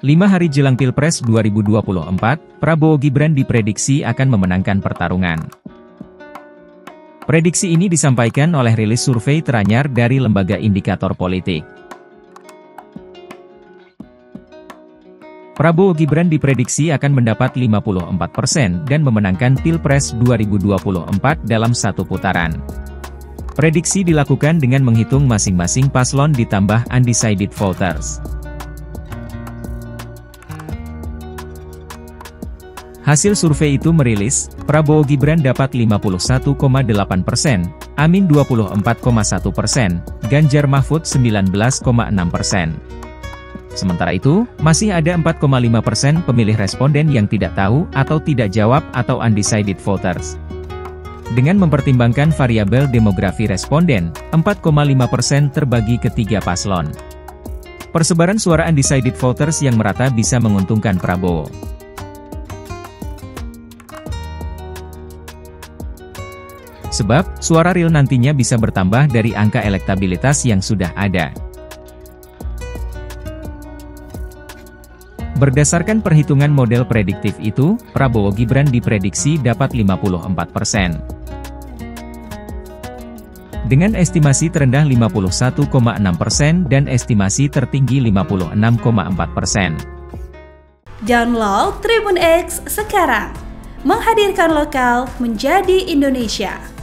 Lima hari jelang Pilpres 2024, Prabowo Gibran diprediksi akan memenangkan pertarungan. Prediksi ini disampaikan oleh rilis survei teranyar dari Lembaga Indikator Politik. Prabowo Gibran diprediksi akan mendapat 54% dan memenangkan Pilpres 2024 dalam satu putaran. Prediksi dilakukan dengan menghitung masing-masing paslon ditambah undecided voters. Hasil survei itu merilis, Prabowo Gibran dapat 51,8 persen, Amin 24,1 persen, Ganjar Mahfud 19,6 persen. Sementara itu, masih ada 4,5 persen pemilih responden yang tidak tahu atau tidak jawab atau undecided voters. Dengan mempertimbangkan variabel demografi responden, 4,5 persen terbagi ke tiga paslon. Persebaran suara undecided voters yang merata bisa menguntungkan Prabowo. Sebab, suara real nantinya bisa bertambah dari angka elektabilitas yang sudah ada. Berdasarkan perhitungan model prediktif itu, Prabowo Gibran diprediksi dapat 54%. Dengan estimasi terendah 51,6% dan estimasi tertinggi 56,4%. Download Tribun X sekarang, menghadirkan lokal menjadi Indonesia.